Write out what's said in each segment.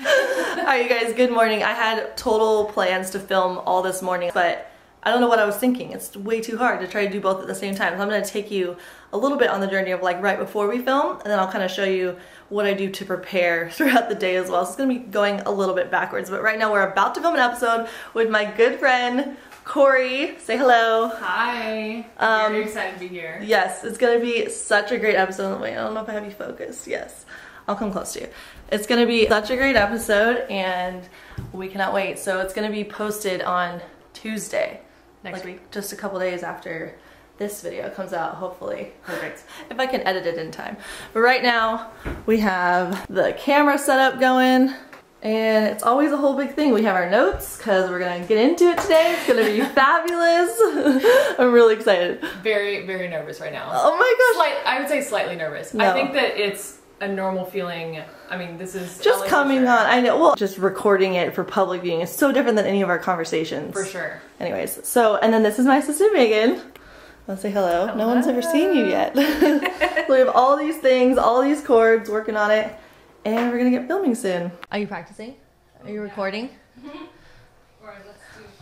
All right, you guys, good morning. I had total plans to film all this morning, but I don't know what I was thinking. It's way too hard to try to do both at the same time. So I'm gonna take you a little bit on the journey of like right before we film, and then I'll kind of show you what I do to prepare throughout the day as well. So it's gonna be going a little bit backwards, but right now we're about to film an episode with my good friend, Corey. Say hello. Hi. Um, Very excited to be here. Yes, it's gonna be such a great episode. Wait, I don't know if I have you focused. Yes, I'll come close to you. It's gonna be such a great episode and we cannot wait. So it's gonna be posted on Tuesday. Next like, week. Just a couple days after this video comes out, hopefully. Perfect. If I can edit it in time. But right now, we have the camera setup going. And it's always a whole big thing. We have our notes because we're gonna get into it today. It's gonna be fabulous. I'm really excited. Very, very nervous right now. Oh my gosh. Slight, I would say slightly nervous. No. I think that it's a normal feeling. I mean, this is just LA coming sure. on. I know. Well just recording it for public viewing is so different than any of our conversations. For sure. anyways so and then this is my sister megan. Let's say hello. no one's ever seen you yet. So we have all these things all these cords working on it and we're gonna get filming soon. Are you practicing? Are you recording? Mm-hmm.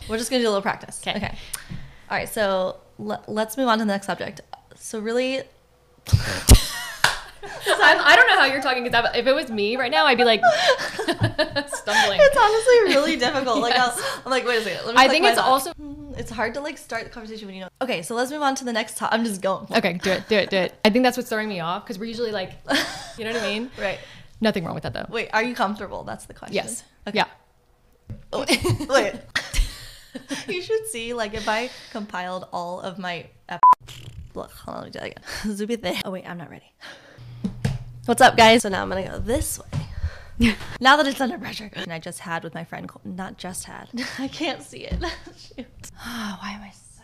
We're just gonna do a little practice. Okay. okay. All right so le- let's move on to the next subject. So really I'm, I don't know how you're talking because if it was me right now, I'd be like stumbling. it's honestly really difficult like Yes. I'll, i'm like wait a second let me I think it's thoughts. also Mm, it's hard to like start the conversation when you know. Okay, so let's move on to the next topic. I'm just going. okay. Do it, do it, do it. I think that's what's throwing me off because we're usually like, you know what I mean? Right. Nothing wrong with that though. Wait, are you comfortable? That's the question. Yes. Okay. Yeah. Oh, wait. wait. you should see like if I compiled all of my. Ep- Look, hold on, let me do that again. Zubite. Oh wait, I'm not ready. What's up, guys? So now I'm gonna go this way. now that it's under pressure. And I just had with my friend, Col- not just had. I can't see it. Shoot. Why am I so,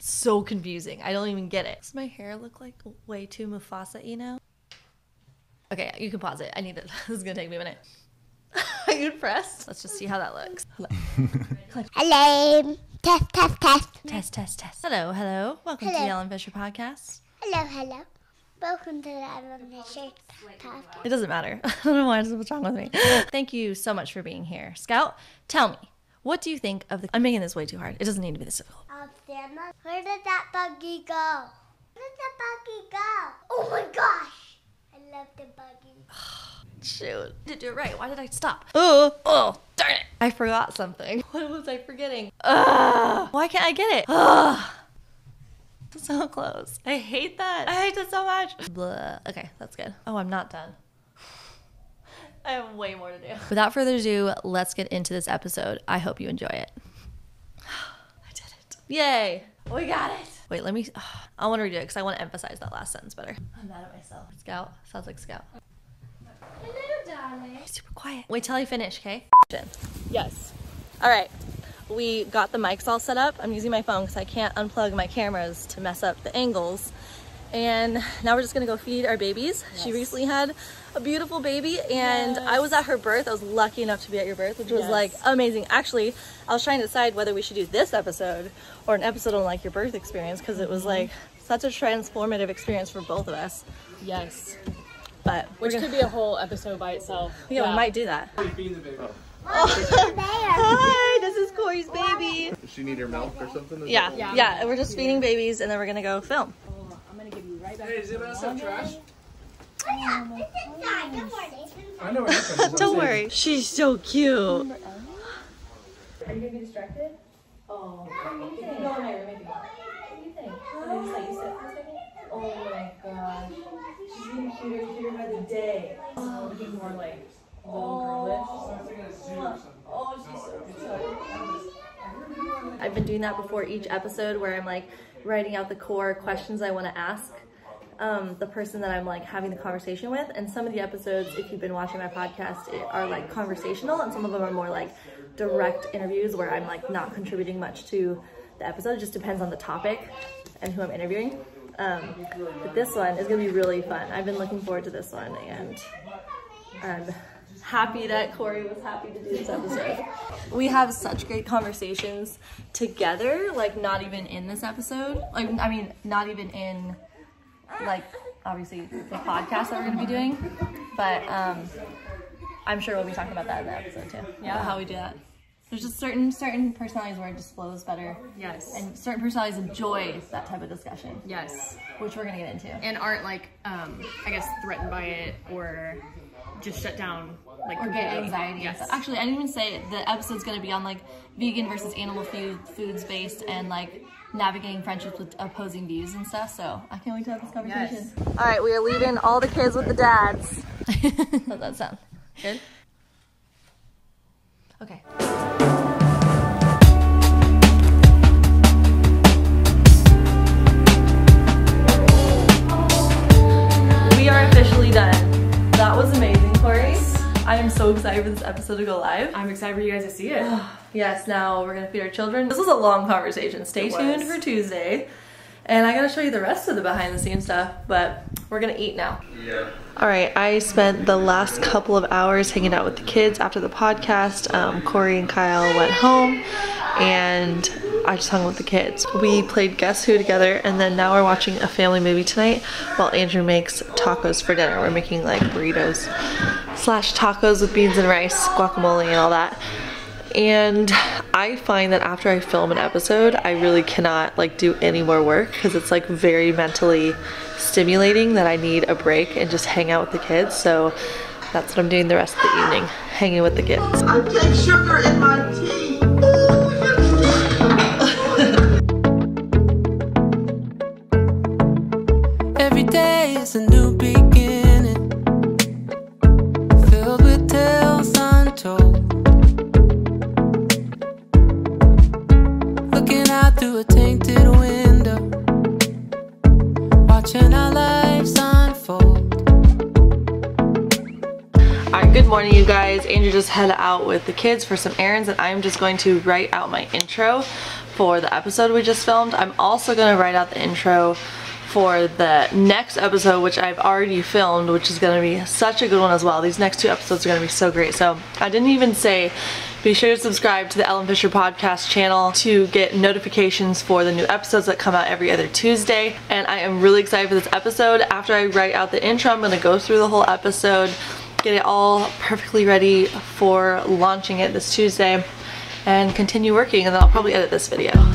so confusing? I don't even get it. Does my hair look like way too Mufasa, you know? Okay, you can pause it. I need it. This is gonna take me a minute. Are you impressed? Let's just see how that looks. Hello. Hello. Test, test, test. Test, test, test. Hello, hello. Welcome to the Hello. Ellen Fisher podcast. Hello, hello. Welcome to the Aaron Fisher podcast. It doesn't matter. I don't know why, what's wrong with me. Thank you so much for being here. Scout, tell me, what do you think of the. I'm making this way too hard. It doesn't need to be this difficult. Santa, where did that buggy go? Where did that buggy go? Oh my gosh! I love the buggy. Shoot. I did do it right. Why did I stop? Oh, oh, darn it. I forgot something. What was I forgetting? Ugh. Why can't I get it? Ugh. So close. I hate that. I hate it so much. Blah. Okay, that's good. Oh, I'm not done. I have way more to do. Without further ado, let's get into this episode. I hope you enjoy it. I did it. Yay. We got it. Wait, let me. I want to redo it because I want to emphasize that last sentence better. I'm mad at myself. Scout. Sounds like Scout. Hello, darling. Super quiet. Wait till I finish, okay? Yes. All right. We got the mics all set up. I'm using my phone because I can't unplug my cameras to mess up the angles. And now we're just gonna go feed our babies. She recently had a beautiful baby, and I was at her birth. I was lucky enough to be at your birth, which was Yes. like amazing. Actually, I was trying to decide whether we should do this episode or an episode on like your birth experience because it was mm-hmm. like such a transformative experience for both of us. Yes. But Which gonna, could be a whole episode by itself. yeah, we might do that. There. Hi, this is Corey's baby. Does she need her milk or something? Is Yeah, yeah, Yeah. we're just feeding babies, and then we're gonna go film. Hey, does anybody else have trash? Oh, yeah. It's inside. Don't worry. I know what happened. Don't worry, she's so cute. Are you gonna be distracted? Oh. If you go in my maybe. What do you think? Can I you sit for a second? Oh my gosh. She's getting cuter and cuter by the day. Oh, looking more like little girlish. Oh, she's so cute. I've been doing that before each episode where I'm like writing out the core questions I want to ask um, the person that I'm like having the conversation with. And some of the episodes, if you've been watching my podcast, it- are like conversational, and some of them are more like direct interviews where I'm like not contributing much to the episode. It just depends on the topic and who I'm interviewing. Um, but this one is gonna be really fun. I've been looking forward to this one, and I'm happy that Corey was happy to do this episode. We have such great conversations together, like not even in this episode. Like I mean, not even in like obviously the podcast that we're gonna be doing, but um, I'm sure we'll be talking about that in the episode too. Yeah. how we do that. There's just certain certain personalities where it just flows better, Yes. and certain personalities enjoy that type of discussion, yes. which we're gonna get into. And aren't like, um, I guess, threatened by it or just shut down, like, or get completely. anxiety. Yes. Actually, I didn't even say the episode's gonna be on like vegan versus animal food foods based and like navigating friendships with opposing views and stuff. So I can't wait to have this conversation. All right, we are leaving all the kids with the dads. How's that sound? Good. Okay. So excited for this episode to go live. I'm excited for you guys to see it. Yes, now we're gonna feed our children. This was a long conversation. Stay It tuned was. for Tuesday. And I gotta show you the rest of the behind the scenes stuff, but we're gonna eat now. Yeah. All right, I spent the last couple of hours hanging out with the kids after the podcast. Um, Corey and Kyle went home, and I just hung with the kids. We played Guess Who together, and then now we're watching a family movie tonight while Andrew makes tacos for dinner. We're making like burritos slash tacos with beans and rice, guacamole, and all that. And I find that after I film an episode, I really cannot like do any more work because it's like very mentally stimulating that I need a break and just hang out with the kids. So that's what I'm doing the rest of the evening, hanging with the kids. I take sugar in my tea. Through a tainted window, watching our lives unfold. All right, good morning, you guys. Andrew just headed out with the kids for some errands, and I'm just going to write out my intro for the episode we just filmed. I'm also going to write out the intro for the next episode, which I've already filmed, which is going to be such a good one as well. These next two episodes are going to be so great. So I didn't even say, be sure to subscribe to the Ellen Fisher podcast channel to get notifications for the new episodes that come out every other Tuesday. And I am really excited for this episode. After I write out the intro, I'm going to go through the whole episode, get it all perfectly ready for launching it this Tuesday, and continue working. And then I'll probably edit this video.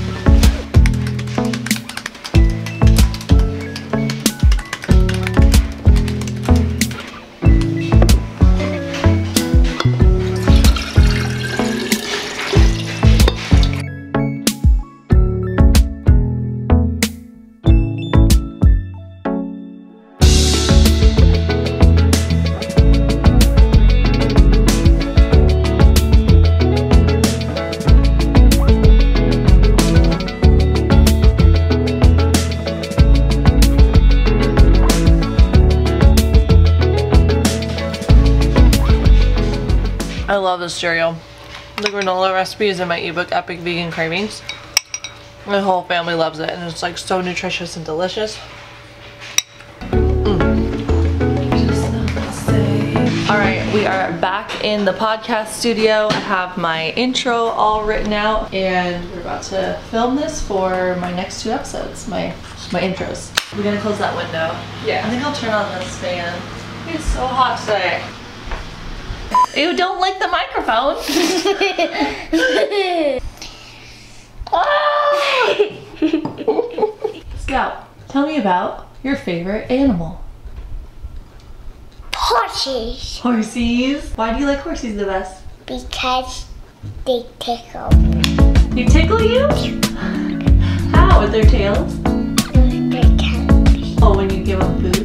This cereal. The granola recipe is in my ebook, Epic Vegan Cravings. My whole family loves it, and it's like so nutritious and delicious. Mm. All right, we are back in the podcast studio. I have my intro all written out, and we're about to film this for my next two episodes. My my intros. We're gonna close that window. Yeah. I think I'll turn on this fan. It's so hot today. You don't like the microphone. oh! Scout, tell me about your favorite animal. Horses. Horses? Why do you like horses the best? Because they tickle. They tickle you? How? With their tails? With their tails. Oh, when you give them food?